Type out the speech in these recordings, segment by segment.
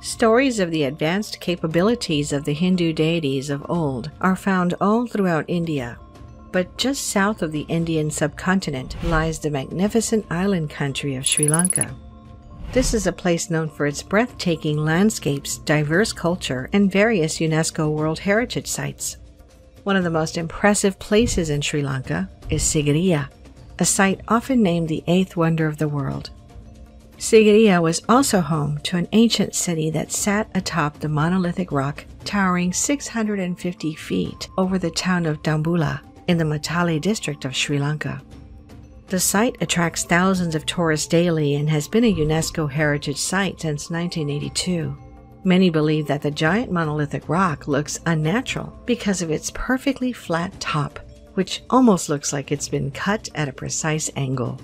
Stories of the advanced capabilities of the Hindu deities of old are found all throughout India. But just south of the Indian subcontinent lies the magnificent island country of Sri Lanka. This is a place known for its breathtaking landscapes, diverse culture, and various UNESCO World Heritage Sites. One of the most impressive places in Sri Lanka is Sigiriya, a site often named the eighth wonder of the world. Sigiriya was also home to an ancient city that sat atop the monolithic rock towering 650 feet over the town of Dambulla in the Matale district of Sri Lanka. The site attracts thousands of tourists daily and has been a UNESCO Heritage Site since 1982. Many believe that the giant monolithic rock looks unnatural because of its perfectly flat top, which almost looks like it's been cut at a precise angle.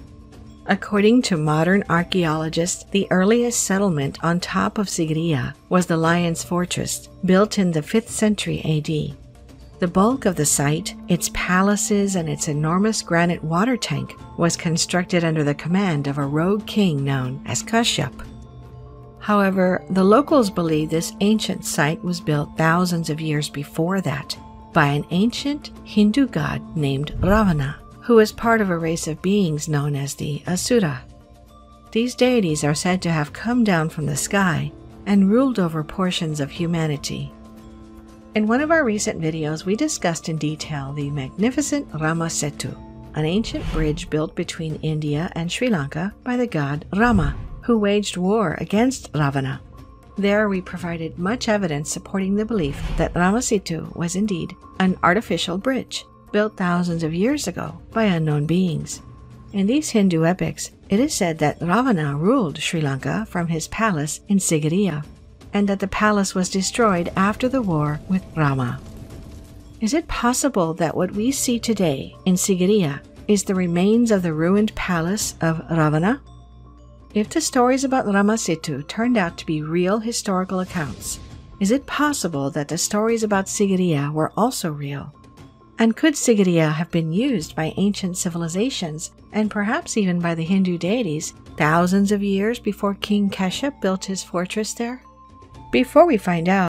According to modern archaeologists, the earliest settlement on top of Sigiriya was the Lion's Fortress, built in the 5th century AD. The bulk of the site, its palaces, and its enormous granite water tank was constructed under the command of a rogue king known as Kashyap. However, the locals believe this ancient site was built thousands of years before that by an ancient Hindu god named Ravana who is part of a race of beings known as the Asura. These deities are said to have come down from the sky and ruled over portions of humanity. In one of our recent videos, we discussed in detail the magnificent Rama Setu, an ancient bridge built between India and Sri Lanka by the god Rama, who waged war against Ravana. There, we provided much evidence supporting the belief that Rama Setu was indeed an artificial bridge built thousands of years ago by unknown beings. In these Hindu epics, it is said that Ravana ruled Sri Lanka from his palace in Sigiriya, and that the palace was destroyed after the war with Rama. Is it possible that what we see today in Sigiriya is the remains of the ruined palace of Ravana? If the stories about Rama Setu turned out to be real historical accounts, is it possible that the stories about Sigiriya were also real? And could Sigiriya have been used by ancient civilizations, and perhaps even by the Hindu deities, thousands of years before King Kashyap built his fortress there? Before we find out,